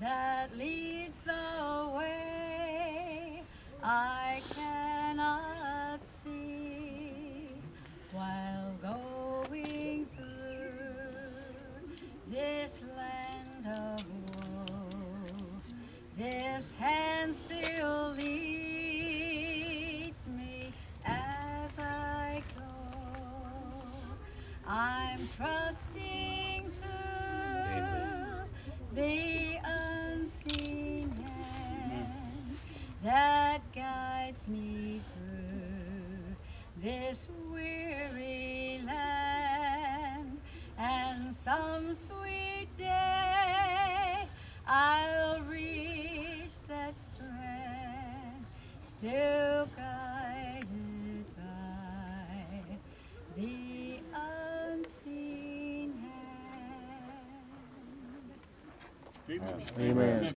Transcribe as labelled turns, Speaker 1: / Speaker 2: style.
Speaker 1: that leads the way I cannot see while going through this land of woe. This hand still leads me as I go. I'm trusting to the guides me through this weary land. And some sweet day I'll reach that strand, still guided by the unseen hand.
Speaker 2: Amen.